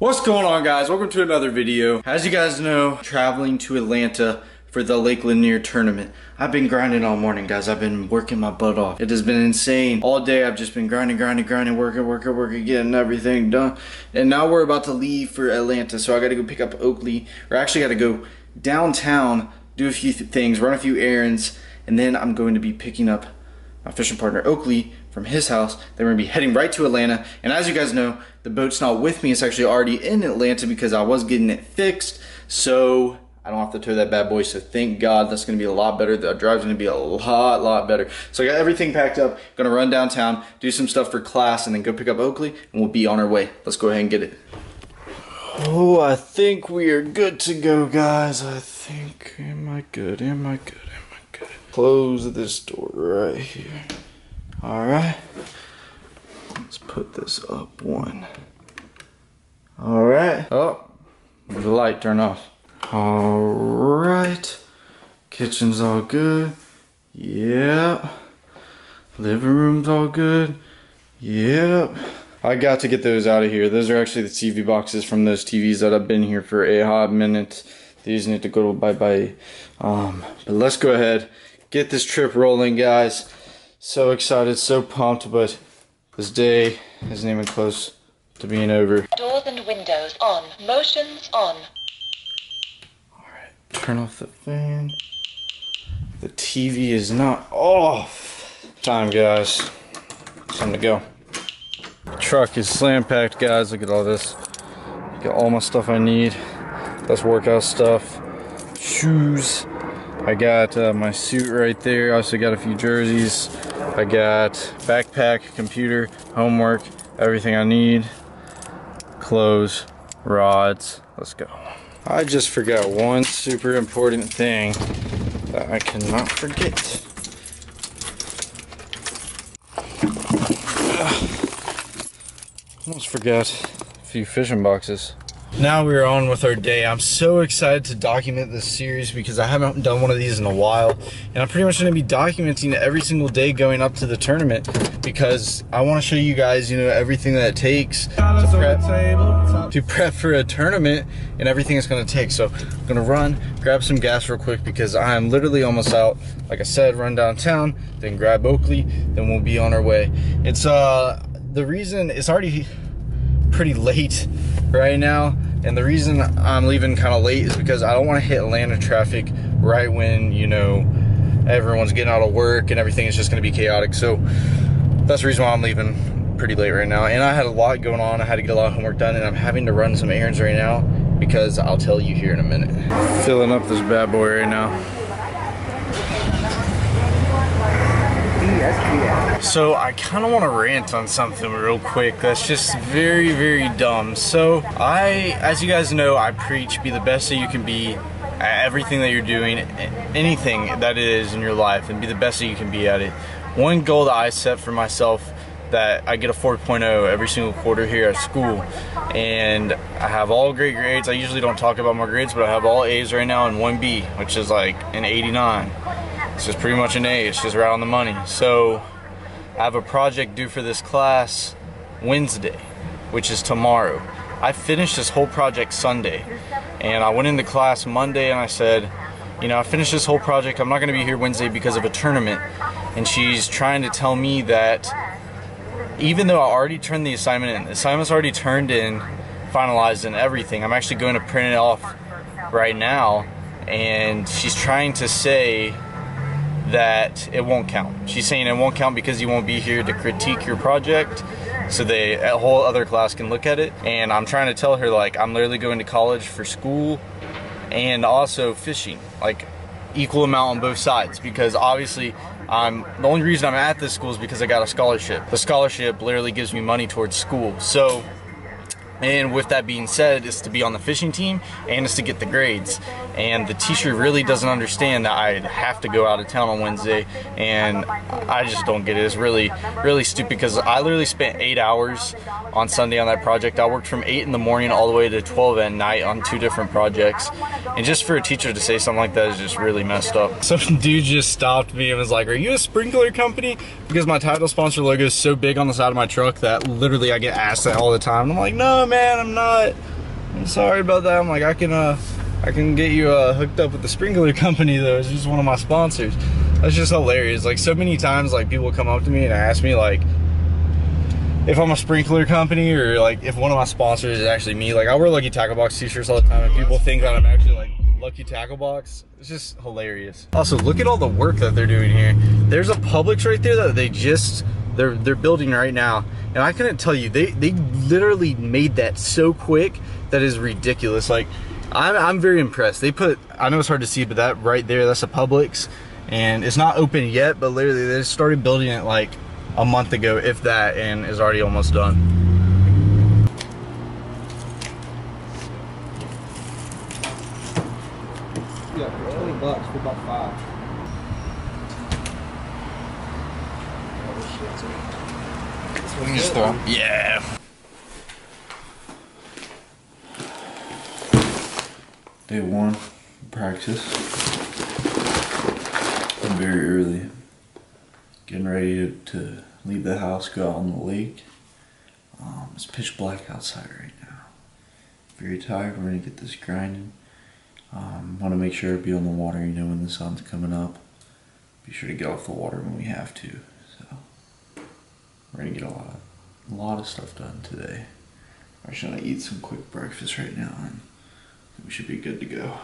What's going on guys? Welcome to another video. As you guys know, traveling to Atlanta for the Lake Lanier tournament. I've been grinding all morning guys. I've been working my butt off. It has been insane. All day I've just been grinding, grinding, grinding, working, working, working, getting everything done. And now we're about to leave for Atlanta. So I gotta go pick up Oakley, or actually gotta go downtown, do a few th things, run a few errands, and then I'm going to be picking up my fishing partner Oakley from his house. Then we're gonna be heading right to Atlanta. And as you guys know, the boat's not with me. It's actually already in Atlanta because I was getting it fixed. So I don't have to tow that bad boy. So thank God that's gonna be a lot better. The drive's gonna be a lot, lot better. So I got everything packed up. Gonna run downtown, do some stuff for class, and then go pick up Oakley, and we'll be on our way. Let's go ahead and get it. Oh, I think we are good to go, guys. I think, am I good? Am I good? Am I good? Close this door right here. All right. Let's put this up one. All right. Oh, the light turned off. All right. Kitchen's all good. Yep. Living room's all good. Yep. I got to get those out of here. Those are actually the TV boxes from those TVs that have been here for a hot minute. These need to go bye-bye. Um, but let's go ahead, get this trip rolling, guys. So excited, so pumped, but this day isn't even close to being over. Doors and windows on. Motions on. Alright, turn off the fan. The TV is not off. Time, guys. Time to go. Truck is slam packed, guys. Look at all this. Got all my stuff I need. That's workout stuff. Shoes. I got uh, my suit right there. I also got a few jerseys. I got backpack, computer, homework, everything I need. Clothes, rods. Let's go. I just forgot one super important thing that I cannot forget. Almost forgot a few fishing boxes. Now we're on with our day. I'm so excited to document this series because I haven't done one of these in a while. And I'm pretty much gonna be documenting every single day going up to the tournament because I wanna show you guys, you know, everything that it takes to prep, to prep for a tournament and everything it's gonna take. So I'm gonna run, grab some gas real quick because I'm literally almost out. Like I said, run downtown, then grab Oakley, then we'll be on our way. It's uh, the reason it's already pretty late right now and the reason I'm leaving kind of late is because I don't want to hit Atlanta traffic right when you know everyone's getting out of work and everything is just going to be chaotic. So that's the reason why I'm leaving pretty late right now. And I had a lot going on. I had to get a lot of homework done and I'm having to run some errands right now because I'll tell you here in a minute. Filling up this bad boy right now So I kind of want to rant on something real quick that's just very, very dumb. So I, as you guys know, I preach be the best that you can be at everything that you're doing, anything that it is in your life, and be the best that you can be at it. One goal that I set for myself that I get a 4.0 every single quarter here at school and I have all great grades. I usually don't talk about my grades, but I have all A's right now and one B, which is like an 89. It's just pretty much an A, it's just right on the money. So I have a project due for this class Wednesday, which is tomorrow. I finished this whole project Sunday, and I went into class Monday and I said, you know, I finished this whole project. I'm not going to be here Wednesday because of a tournament. And she's trying to tell me that even though I already turned the assignment in, the assignment's already turned in, finalized, and everything, I'm actually going to print it off right now. And she's trying to say that it won't count. She's saying it won't count because you won't be here to critique your project so they a whole other class can look at it and I'm trying to tell her like I'm literally going to college for school and also fishing like equal amount on both sides because obviously I'm the only reason I'm at this school is because I got a scholarship. The scholarship literally gives me money towards school. So and with that being said, it's to be on the fishing team and it's to get the grades. And the teacher really doesn't understand that I have to go out of town on Wednesday and I just don't get it. It's really, really stupid because I literally spent eight hours on Sunday on that project. I worked from 8 in the morning all the way to 12 at night on two different projects. And just for a teacher to say something like that is just really messed up. Some dude just stopped me and was like, are you a sprinkler company? Because my title sponsor logo is so big on the side of my truck that literally I get asked that all the time. And I'm like, no, man, I'm not. I'm sorry about that. I'm like, I can, uh, I can get you uh, hooked up with the sprinkler company though. It's just one of my sponsors. That's just hilarious. Like so many times, like people come up to me and ask me like if I'm a sprinkler company or like if one of my sponsors is actually me. Like I wear Lucky Tackle Box t-shirts all the time, and people think that I'm actually like Lucky Tackle Box. It's just hilarious. Also, look at all the work that they're doing here. There's a Publix right there that they just they're they're building right now, and I couldn't tell you they they literally made that so quick that is ridiculous. Like I'm I'm very impressed. They put I know it's hard to see, but that right there that's a Publix, and it's not open yet, but literally they started building it like a month ago, if that, and is already almost done. Yeah, 20 bucks for about five. Yeah. Day one, practice. I'm very early. Getting ready to leave the house, go out on the lake. Um, it's pitch black outside right now. Very tired. We're gonna get this grinding. Um, Want to make sure to be on the water. You know when the sun's coming up. Be sure to get off the water when we have to. So we're gonna get a lot, a lot of stuff done today. I'm just gonna eat some quick breakfast right now, and we should be good to go.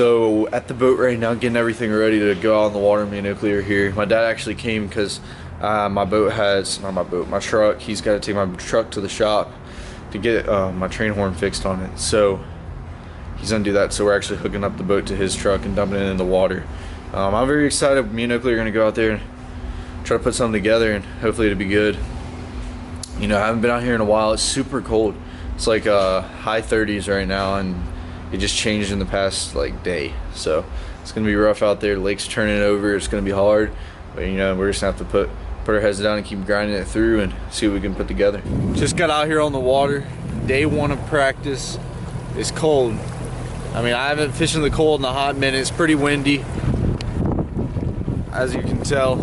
So at the boat right now, getting everything ready to go out on the water. Me and are here. My dad actually came because uh, my boat has not my boat, my truck. He's got to take my truck to the shop to get uh, my train horn fixed on it. So he's gonna do that. So we're actually hooking up the boat to his truck and dumping it in the water. Um, I'm very excited. Me and Oakley are gonna go out there and try to put something together, and hopefully it'll be good. You know, I haven't been out here in a while. It's super cold. It's like uh, high 30s right now, and it just changed in the past like day. So it's gonna be rough out there. Lake's turning over. It's gonna be hard, but you know we're just gonna have to put put our heads down and keep grinding it through and see what we can put together. Just got out here on the water. Day one of practice. It's cold. I mean, I haven't fished in the cold in a hot minute. It's pretty windy, as you can tell.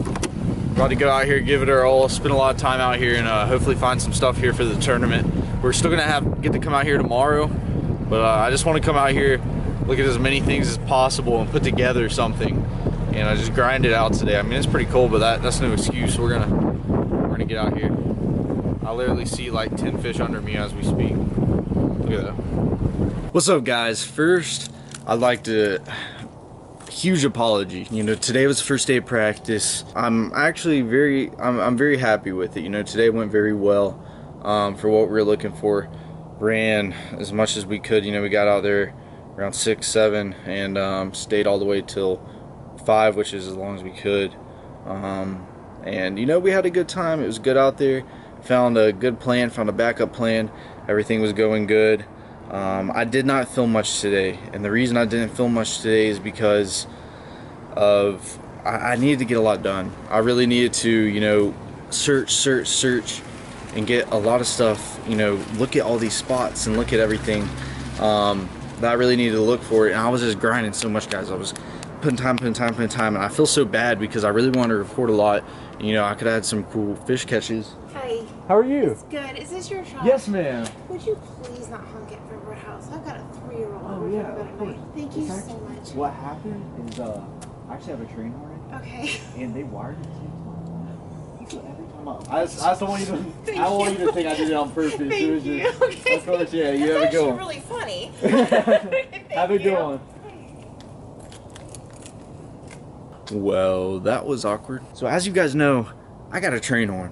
About to go out here, give it our all, spend a lot of time out here, and uh, hopefully find some stuff here for the tournament. We're still gonna have get to come out here tomorrow, but uh, I just want to come out here, look at as many things as possible, and put together something. And I just grind it out today. I mean, it's pretty cold, but that, that's no excuse. We're gonna we're gonna get out here. I literally see like 10 fish under me as we speak. Look at that. What's up, guys? First, I'd like to huge apology. You know, today was the first day of practice. I'm actually very, I'm, I'm very happy with it. You know, today went very well um, for what we are looking for. Ran as much as we could. You know, we got out there around six, seven, and um, stayed all the way till five, which is as long as we could. Um, and you know, we had a good time. It was good out there. Found a good plan. Found a backup plan. Everything was going good. Um, I did not film much today, and the reason I didn't film much today is because of I, I needed to get a lot done. I really needed to, you know, search, search, search, and get a lot of stuff. You know, look at all these spots and look at everything um, that I really needed to look for. And I was just grinding so much, guys. I was putting time, putting time, putting time, and I feel so bad because I really want to record a lot. You know, I could have had some cool fish catches. Hi. How are you? It's good. Is this your shop? Yes, ma'am. Would you please not honk at River House? I've got a three-year-old. Oh, yeah, of course. Thank you It's so actually- much. What happened is, uh, I actually have a train hornet, Okay. and they wired it to me. So I, I just, I just don't want you to, Thank I don't want you. you to think I did it on purpose. Thank it was you. just, Okay. of course, yeah. You That's have a good actually one. really funny. have a good one. Well, that was awkward. So as you guys know, I got a train horn.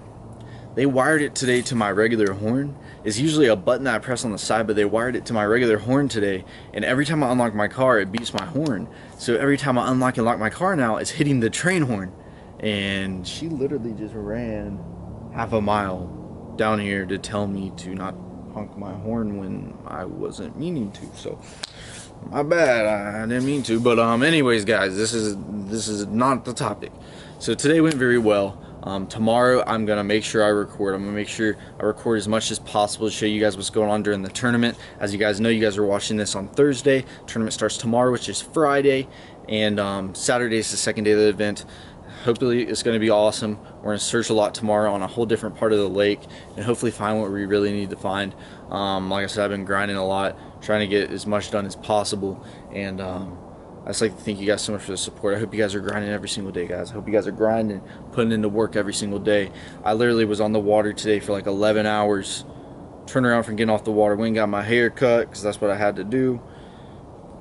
They wired it today to my regular horn. It's usually a button that I press on the side, but they wired it to my regular horn today. And every time I unlock my car, it beats my horn. So every time I unlock and lock my car now, it's hitting the train horn. And she literally just ran half a mile down here to tell me to not honk my horn when I wasn't meaning to. So my bad. I, I didn't mean to. But um, anyways, guys, this is this is not the topic. So today went very well. Um, tomorrow I'm gonna make sure I record. I'm gonna make sure I record as much as possible to show you guys what's going on during the tournament. As you guys know, you guys are watching this on Thursday. Tournament starts tomorrow, which is Friday, and um, Saturday is the second day of the event. Hopefully it's going to be awesome. We're going to search a lot tomorrow on a whole different part of the lake and hopefully find what we really need to find. Um, like I said, I've been grinding a lot, trying to get as much done as possible. And um, I just like to thank you guys so much for the support. I hope you guys are grinding every single day, guys. I hope you guys are grinding, putting into work every single day. I literally was on the water today for like 11 hours. Turned around from getting off the water, and got my hair cut because that's what I had to do.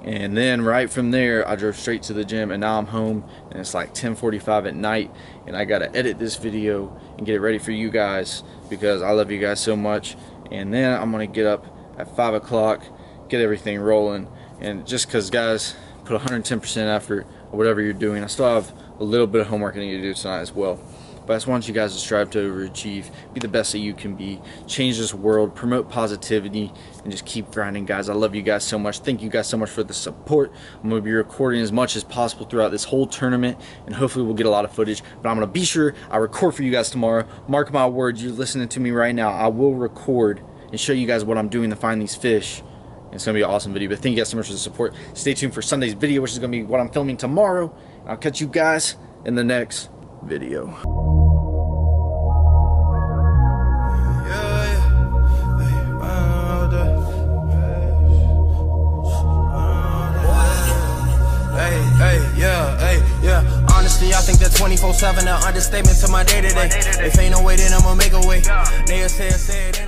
And then right from there, I drove straight to the gym, and now I'm home, and it's like 10:45 at night, and I gotta edit this video and get it ready for you guys because I love you guys so much. And then I'm gonna get up at five o'clock, get everything rolling, and just cause guys put 110% effort or whatever you're doing, I still have a little bit of homework I need to do tonight as well. But I just want you guys to strive to overachieve, be the best that you can be, change this world, promote positivity, and just keep grinding, guys. I love you guys so much. Thank you guys so much for the support. I'm going to be recording as much as possible throughout this whole tournament, and hopefully we'll get a lot of footage. But I'm going to be sure I record for you guys tomorrow. Mark my words, you're listening to me right now. I will record and show you guys what I'm doing to find these fish. It's going to be an awesome video. But thank you guys so much for the support. Stay tuned for Sunday's video, which is going to be what I'm filming tomorrow. I'll catch you guys in the next video. Honestly, I think that 24 7 an understatement to my day to day. If ain't no way, then I'ma make a way. Niggas say, say it.